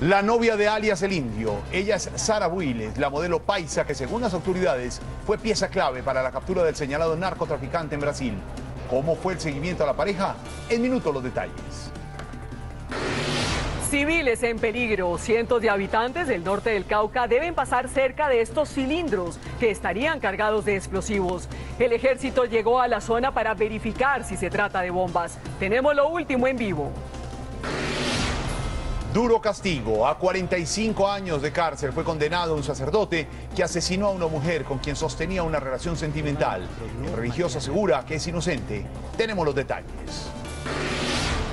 La novia de alias el indio, ella es Sara Builes, la modelo paisa que según las autoridades fue pieza clave para la captura del señalado narcotraficante en Brasil. ¿Cómo fue el seguimiento a la pareja? En minuto los detalles. Civiles en peligro. Cientos de habitantes del norte del Cauca deben pasar cerca de estos cilindros que estarían cargados de explosivos. El ejército llegó a la zona para verificar si se trata de bombas. Tenemos lo último en vivo. Duro castigo. A 45 años de cárcel fue condenado un sacerdote que asesinó a una mujer con quien sostenía una relación sentimental. El religioso asegura que es inocente. Tenemos los detalles.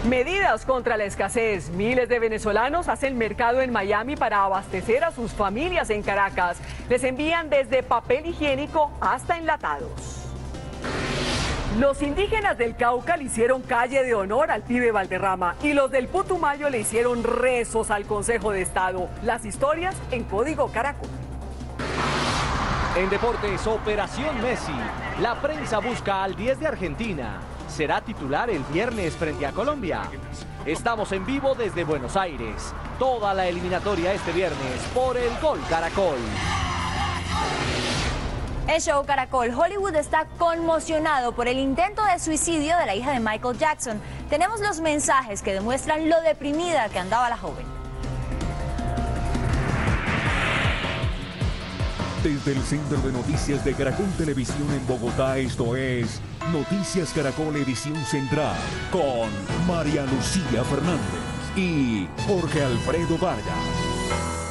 Medidas contra la escasez. Miles de venezolanos hacen mercado en Miami para abastecer a sus familias en Caracas. Les envían desde papel higiénico hasta enlatados. Los indígenas del Cauca le hicieron calle de honor al pibe Valderrama y los del Putumayo le hicieron rezos al Consejo de Estado. Las historias en Código Caracol. En deportes, Operación Messi. La prensa busca al 10 de Argentina. Será titular el viernes frente a Colombia. Estamos en vivo desde Buenos Aires. Toda la eliminatoria este viernes por el Gol Caracol. El show Caracol Hollywood está conmocionado por el intento de suicidio de la hija de Michael Jackson. Tenemos los mensajes que demuestran lo deprimida que andaba la joven. Desde el Centro de Noticias de Caracol Televisión en Bogotá, esto es Noticias Caracol Edición Central con María Lucía Fernández y Jorge Alfredo Vargas.